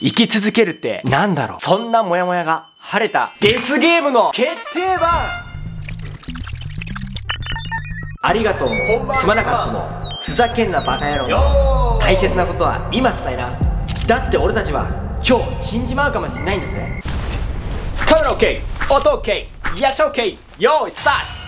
生き続けるってなんだろう。そんなモヤモヤが晴れた。デスゲームの決定版。ありがとう。もすまなかったもふざけんなバカ野郎も大切なことは今伝えな。だって俺たちは今日死んじまうかもしれないんですねカメラ OK 音 OK リアクション OK 用意スタート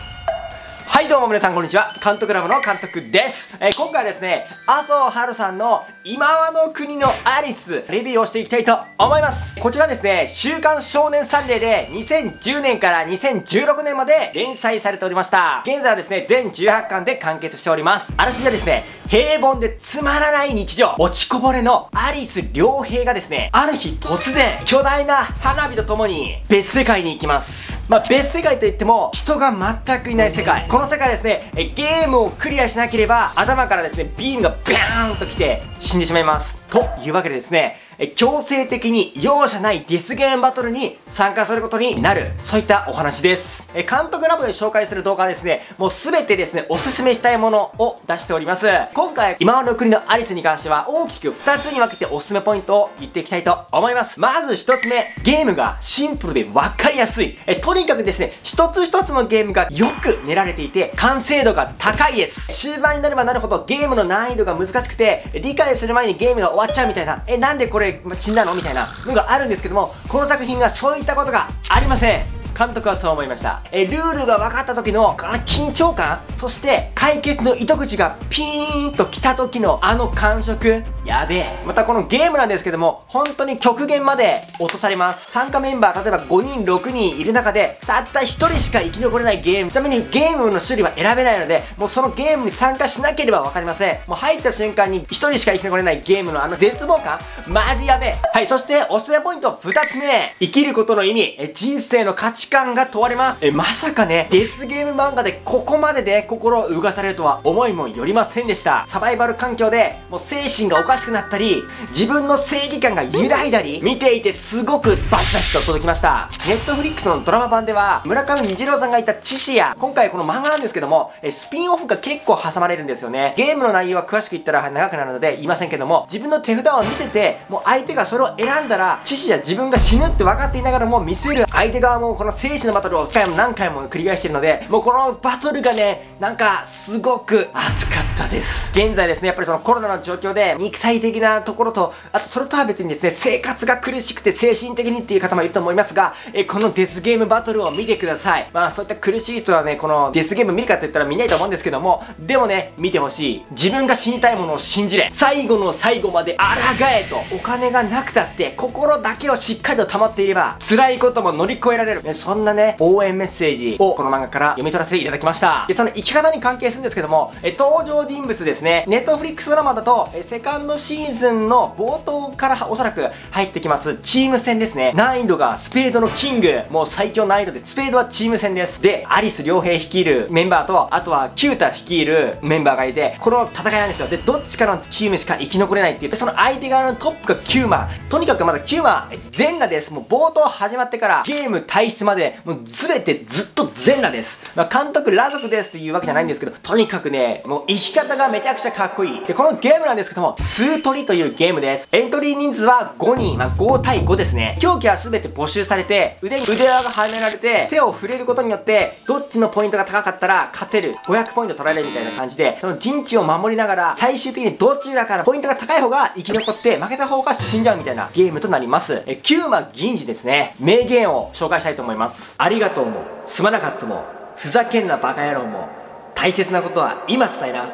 はいどうも皆さんこんにちは。監督ラボの監督です、えー今回はですね麻生春さんの今和の国のアリスレビューをしていきたいと思います。こちらですね週刊少年サンデーで2010年から2016年まで連載されておりました。現在はですね全18巻で完結しております。あらすじはですね平凡でつまらない日常落ちこぼれのアリス良平がですねある日突然巨大な花火とともに別世界に行きます。まあ別世界といっても人が全くいない世界。この世界ですねゲームをクリアしなければ頭からですねビームがビャーンと来て死んでしまいます。というわけでですね強制的に容赦ないディスゲームバトルに参加することになる。そういったお話です。監督ラボで紹介する動画はですねもう全てですねおすすめしたいものを出しております。今回今までの国のアリスに関しては大きく2つに分けておすすめポイントを言っていきたいと思います。まず1つ目ゲームがシンプルで分かりやすい。えとにかくですね一つ一つのゲームがよく練られていて完成度が高いです。終盤になればなるほどゲームの難易度が難しくて理解する前にゲームが終わっちゃうみたいな。えなんでこれ死んだの？みたいなのがあるんですけどもこの作品がそういったことがありません。監督はそう思いました。えルールが分かった時のこの緊張感そして解決の糸口がピーンと来た時のあの感触やべえ。またこのゲームなんですけども本当に極限まで落とされます。参加メンバー例えば5人6人いる中でたった1人しか生き残れないゲーム。ちなみにゲームの種類は選べないのでもうそのゲームに参加しなければ分かりません。もう入った瞬間に1人しか生き残れないゲームのあの絶望感マジやべえ。はいそしておすすめポイント2つ目。生きることの意味。え人生の価値観が問われます。えまさかねデスゲーム漫画でここまでで心を動かされるとは思いもよりませんでした。サバイバル環境でもう精神がおかしくなったり自分の正義感が揺らいだり見ていてすごくバシバシと届きました。ネットフリックスのドラマ版では村上虹郎さんがいた知識や今回この漫画なんですけどもえスピンオフが結構挟まれるんですよね。ゲームの内容は詳しく言ったら長くなるので言いませんけども自分の手札を見せてもう相手がそれを選んだら知識や自分が死ぬって分かっていながらも見せる相手側もこの生死のバトルを何回も何回も繰り返しているのでもうこのバトルがねなんかすごく熱くったです。現在ですねやっぱりそのコロナの状況で肉体的なところとあとそれとは別にですね生活が苦しくて精神的にっていう方もいると思いますがえこのデスゲームバトルを見てください。まあそういった苦しい人はねこのデスゲーム見るかって言ったら見ないと思うんですけどもでもね見てほしい。自分が死にたいものを信じれ。最後の最後まで抗えと。お金がなくたって心だけをしっかりと保っていれば辛いことも乗り越えられる。ねそんなね応援メッセージをこの漫画から読み取らせていただきました。でその生き方に関係するんですけどもえ登場人物ですね。ネットフリックスドラマだとえセカンドシーズンの冒頭からおそらく入ってきますチーム戦ですね。難易度がスペードのキング。もう最強難易度でスペードはチーム戦です。でアリス良平率いるメンバーとあとはキューマ率いるメンバーがいてこの戦いなんですよ。でどっちかのチームしか生き残れないって言ってその相手側のトップがキューマとにかくまだキューマ全裸です。もう冒頭始まってからゲーム終了までもう全てずっと全裸です、まあ、監督裸族ですっていうわけじゃないんですけどとにかくねもう生きき方がめちゃくちゃかっこいい。でこのゲームなんですけども数取りというゲームです。エントリー人数は5人、まあ、5対5ですね。凶器は全て募集されて腕に腕輪がはめられて手を触れることによってどっちのポイントが高かったら勝てる。500ポイント取られるみたいな感じでその陣地を守りながら最終的にどちらかのポイントが高い方が生き残って負けた方が死んじゃうみたいなゲームとなります。えキューマ銀次ですね。名言を紹介したいと思います。ありがとうもすまなかったもふざけんなバカ野郎も。大切なことは今伝えな。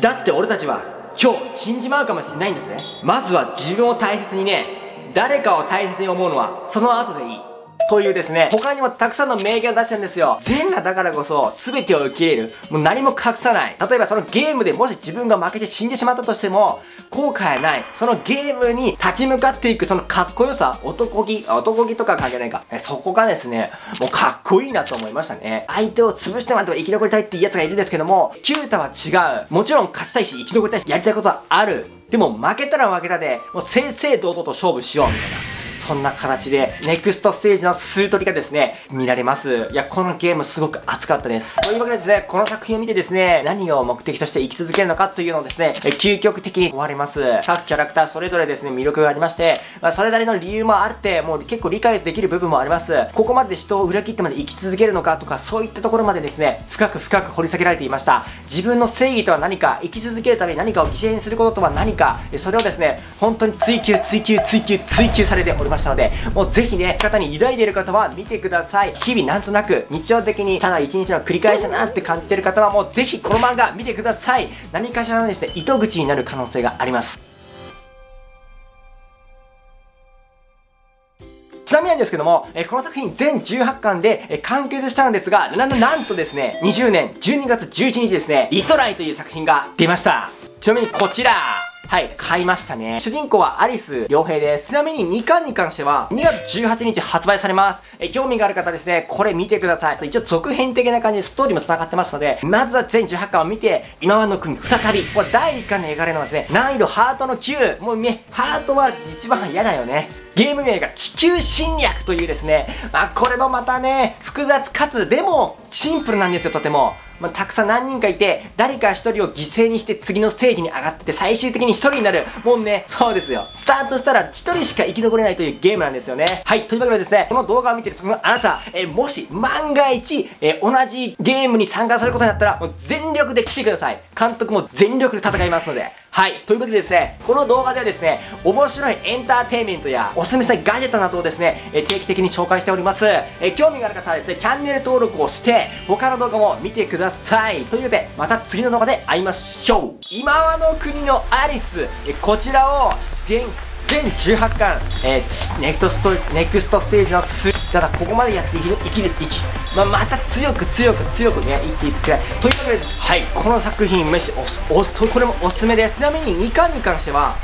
だって俺たちは今日死んじまうかもしれないんですね。まずは自分を大切にね。誰かを大切に思うのはその後でいい。というですね、他にもたくさんの名言を出してるんですよ。全裸だからこそ、全てを受け入れる。もう何も隠さない。例えばそのゲームでもし自分が負けて死んでしまったとしても、後悔はない。そのゲームに立ち向かっていくそのかっこよさ、男気、男気とか関係ないか。そこがですね、もうかっこいいなと思いましたね。相手を潰してまでも生き残りたいっていうやつがいるんですけども、キュータは違う。もちろん勝ちたいし、生き残りたいし、やりたいことはある。でも負けたら負けたで、もう正々堂々と勝負しようみたいな。そんな形で、ネクストステージの数取りがですね、見られます。いや、このゲームすごく熱かったです。というわけでですね、この作品を見てですね、何を目的として生き続けるのかというのをですね、究極的に問われます。各キャラクターそれぞれですね、魅力がありまして、まあ、それなりの理由もあって、もう結構理解できる部分もあります。ここまで人を裏切ってまで生き続けるのかとか、そういったところまでですね、深く深く掘り下げられていました。自分の正義とは何か、生き続けるために何かを犠牲にすることとは何か、それをですね、本当に追求、追求、追求、追求されておりましたしたので、もうぜひね、方に抱いている方は見てください。日々なんとなく日常的にただ一日の繰り返しだなって感じてる方はもうぜひこの漫画見てください。何かしらのですね、糸口になる可能性があります。ちなみになんですけども、えこの作品全18巻で、え完結したのですが、な、なんとですね、20年12月11日ですね、リトライという作品が出ました。ちなみにこちら、はい、買いましたね。主人公はアリス良平です。ちなみに2巻に関しては、2月18日発売されます。え、興味がある方ですね、これ見てください。一応続編的な感じでストーリーも繋がってますので、まずは全18巻を見て、今までの国再び、これ第1巻で描かれるのはですね、難易度ハートの9。もうね、ハートは一番嫌だよね。ゲーム名が地球侵略というですね、まあこれもまたね、複雑かつ、でもシンプルなんですよ、とても。まあ、たくさん何人かいて、誰か一人を犠牲にして次のステージに上がってて、最終的に一人になる。もうね、そうですよ。スタートしたら一人しか生き残れないというゲームなんですよね。はい、というわけでですね、この動画を見てるそのあなた、えもし万が一、え同じゲームに参加することになったら、もう全力で来てください。監督も全力で戦いますので。はい。というわけでですね、この動画ではですね、面白いエンターテインメントやおすすめしたいガジェットなどをですね、え定期的に紹介しております。え興味がある方はですね、チャンネル登録をして、他の動画も見てください。というわけで、また次の動画で会いましょう。今はの国のアリス、えこちらを全、全18巻、えー、ネクストネクストステージのスだからここまでやって生きる生きる生きまあ、また強く強く強くね生きていくくらい。というわけではい。この作品めしおおこれもおすすめです。ちなみに2巻に関しては